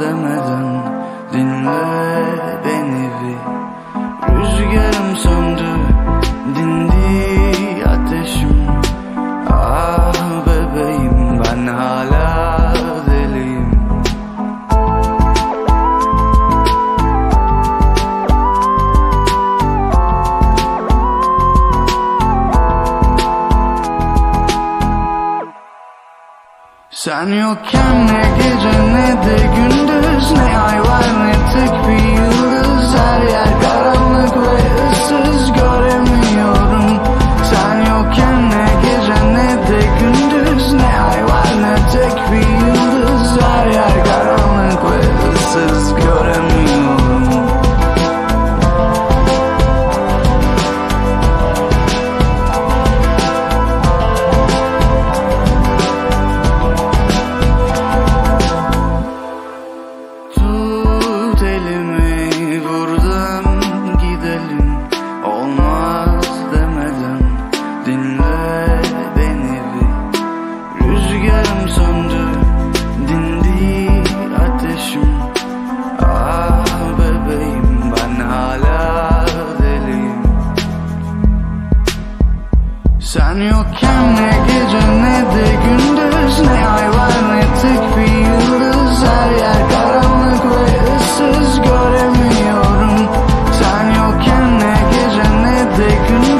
demeden dinle beni bir. Rüzgarım söndü dindi ateşim. Ah bebeğim ben hala deliyim. Sen yokken ne gece ne de gündüz Sen yokken ne gece ne de gündüz Ne ay var ne tek bir yıldız. Her yer karanlık ve ıssız göremiyorum. Sen yokken ne gece ne de gündüz.